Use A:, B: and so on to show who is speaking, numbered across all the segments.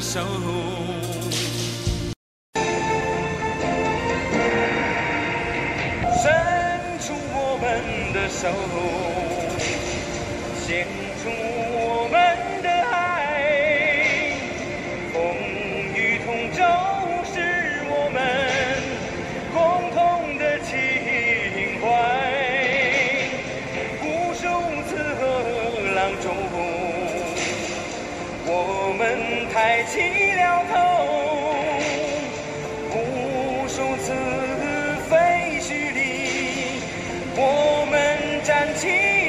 A: 手。伸出我们的手，献出们抬起了头。无数次废墟里，我们站起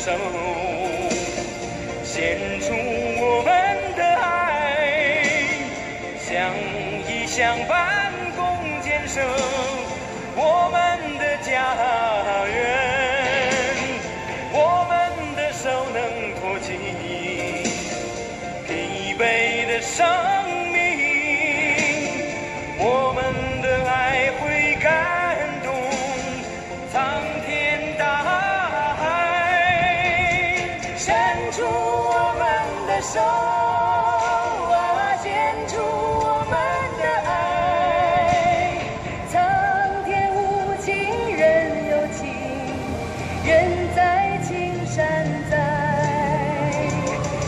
B: 手，献出我们的爱，
A: 相依相伴共建设我们的家园。我们的手能托起疲惫的生
B: 手，啊，献出我们的爱。苍天无情人有情，人在青山在。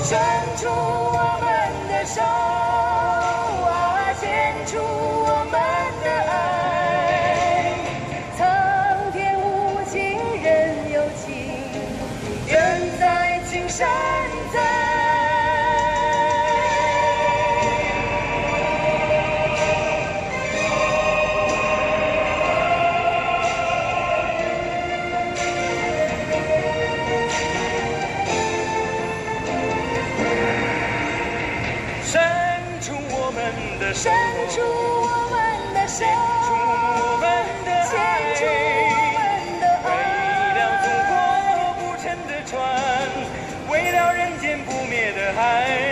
B: 伸出我们的手，
A: 伸，出我们的手，献出我们的
B: 爱
A: 为了祖。国不沉的船，为了人间不灭的爱。